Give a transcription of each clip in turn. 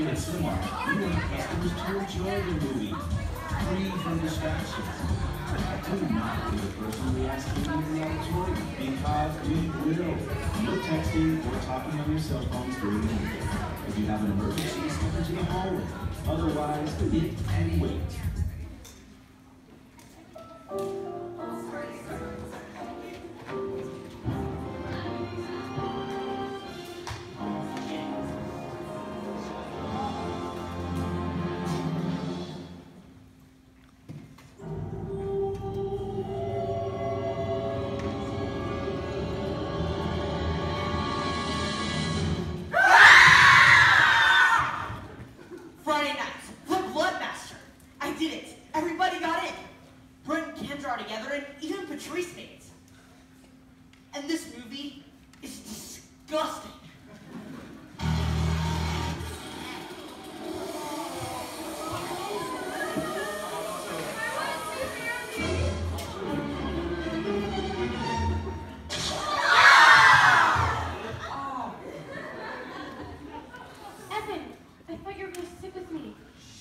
In a cinema, you want customers to enjoy the movie, free from distractions. Do not be the person who has to in the auditorium, because we will. No texting or talking on your cell phones during the movie. If you have an emergency, step into the hallway. Otherwise, it and wait. Are draw together, and even Patrice made it. And this movie is disgusting.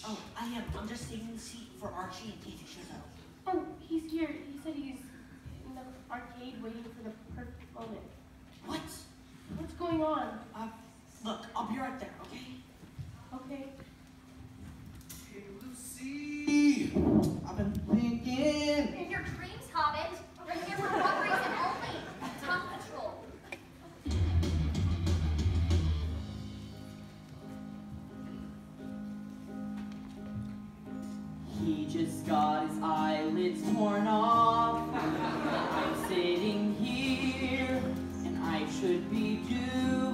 Oh, I am. I'm just saving the seat for Archie and Katie Chazelle. Oh, he's here. He said he's in the arcade waiting for the perfect moment. What? What's going on? Uh, look, I'll be right there, okay? Okay. got his eyelids torn off. I'm sitting here, and I should be due.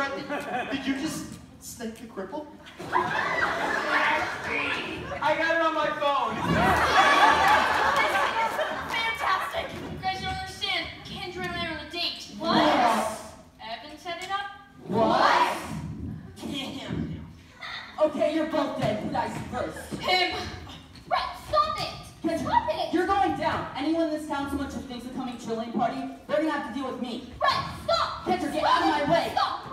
Did you just snake the cripple? I got it on my phone. Fantastic! You guys don't understand. Kendra and I are on a date. What? Evan set it up. What? Damn. Okay, you're both dead. Who dies first? Him. Brett, stop it! Kendra, Stop it! You're going down. Anyone in this town so much as thinks of coming chilling party, they're gonna have to deal with me. Brett, stop! Kendra, get Stop out of it! my way. Stop it!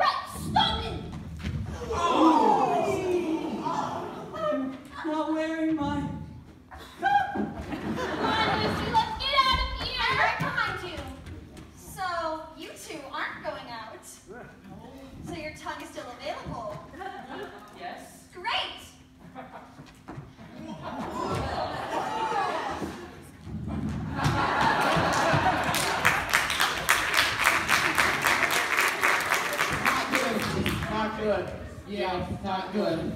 Not wearing my. Come on, Lucy, let's get out of here! I'm right behind you. So, you two aren't going out. So your tongue is still available. Yes. Great! Not good.